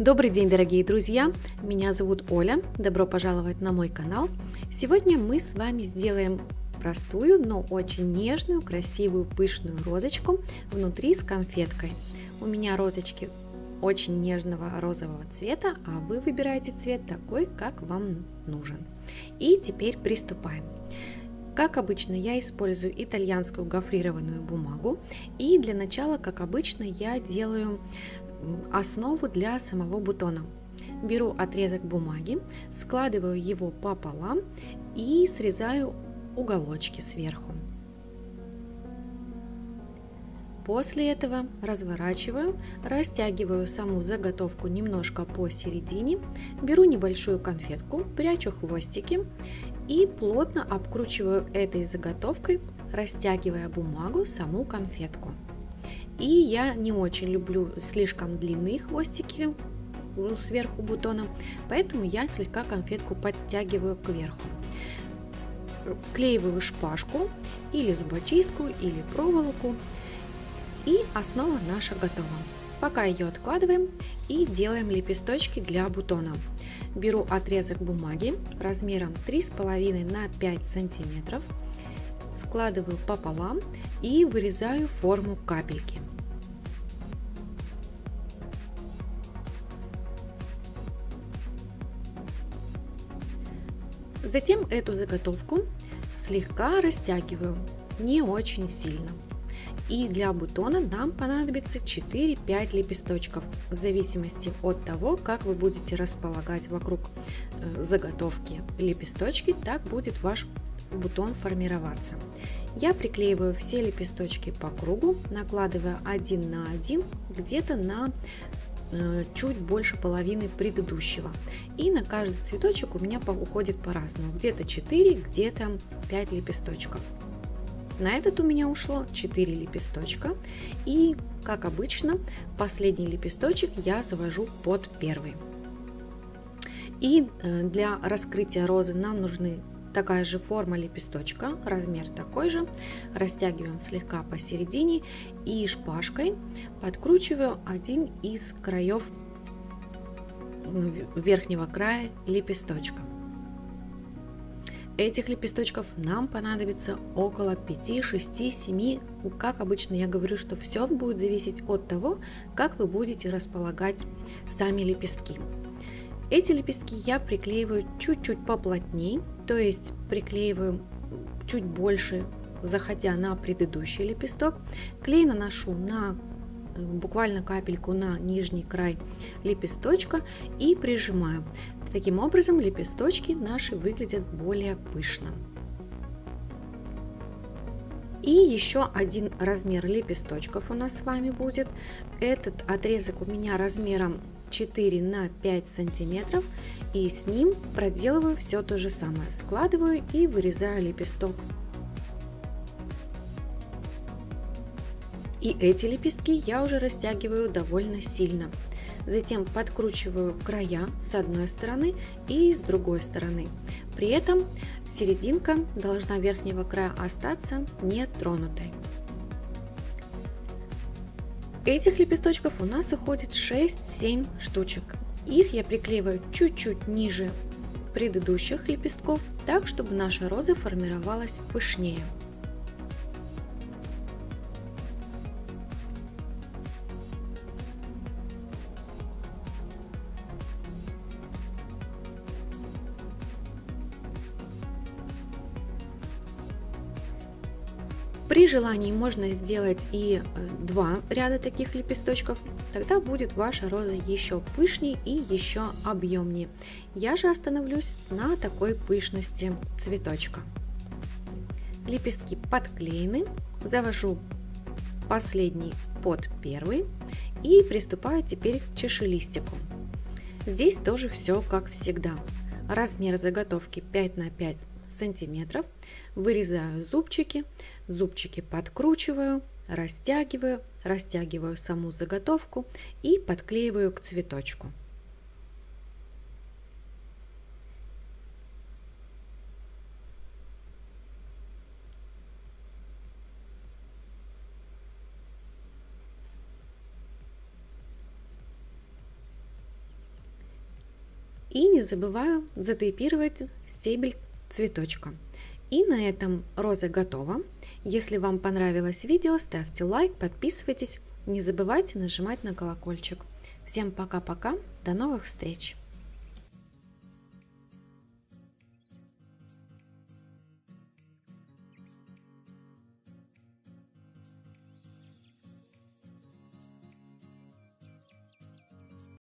Добрый день, дорогие друзья! Меня зовут Оля. Добро пожаловать на мой канал. Сегодня мы с вами сделаем простую, но очень нежную, красивую, пышную розочку внутри с конфеткой. У меня розочки очень нежного розового цвета, а вы выбираете цвет такой, как вам нужен. И теперь приступаем. Как обычно, я использую итальянскую гофрированную бумагу. И для начала, как обычно, я делаю основу для самого бутона. Беру отрезок бумаги, складываю его пополам и срезаю уголочки сверху. После этого разворачиваю, растягиваю саму заготовку немножко посередине, беру небольшую конфетку, прячу хвостики и плотно обкручиваю этой заготовкой, растягивая бумагу саму конфетку. И я не очень люблю слишком длинные хвостики сверху бутона, поэтому я слегка конфетку подтягиваю кверху. Вклеиваю шпажку или зубочистку или проволоку и основа наша готова. Пока ее откладываем и делаем лепесточки для бутона. Беру отрезок бумаги размером 3,5 на 5 сантиметров, складываю пополам и вырезаю форму капельки. Затем эту заготовку слегка растягиваю, не очень сильно. И для бутона нам понадобится 4-5 лепесточков, в зависимости от того, как вы будете располагать вокруг э, заготовки лепесточки, так будет ваш бутон формироваться. Я приклеиваю все лепесточки по кругу, накладывая один на один где-то на чуть больше половины предыдущего. И на каждый цветочек у меня уходит по-разному. Где-то 4, где-то 5 лепесточков. На этот у меня ушло 4 лепесточка. И, как обычно, последний лепесточек я завожу под первый. И э, для раскрытия розы нам нужны Такая же форма лепесточка, размер такой же. Растягиваем слегка посередине и шпажкой подкручиваю один из краев ну, верхнего края лепесточка. Этих лепесточков нам понадобится около 5, 6, 7. Как обычно я говорю, что все будет зависеть от того, как вы будете располагать сами лепестки. Эти лепестки я приклеиваю чуть-чуть поплотнее, то есть приклеиваю чуть больше, заходя на предыдущий лепесток. Клей наношу на э, буквально капельку на нижний край лепесточка и прижимаю. Таким образом лепесточки наши выглядят более пышно. И еще один размер лепесточков у нас с вами будет. Этот отрезок у меня размером 4 на 5 сантиметров и с ним проделываю все то же самое. Складываю и вырезаю лепесток. И эти лепестки я уже растягиваю довольно сильно. Затем подкручиваю края с одной стороны и с другой стороны. При этом серединка должна верхнего края остаться нетронутой. Этих лепесточков у нас уходит 6-7 штучек. Их я приклеиваю чуть-чуть ниже предыдущих лепестков, так чтобы наша роза формировалась пышнее. При желании можно сделать и э, два ряда таких лепесточков, тогда будет ваша роза еще пышнее и еще объемнее. Я же остановлюсь на такой пышности цветочка. Лепестки подклеены, завожу последний под первый и приступаю теперь к чашелистику. Здесь тоже все как всегда. Размер заготовки 5 на 5 сантиметров. Вырезаю зубчики, зубчики подкручиваю, растягиваю, растягиваю саму заготовку и подклеиваю к цветочку. И не забываю затейпировать стебель цветочка. И на этом роза готова. Если вам понравилось видео, ставьте лайк, подписывайтесь. Не забывайте нажимать на колокольчик. Всем пока-пока, до новых встреч!